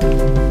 Bye.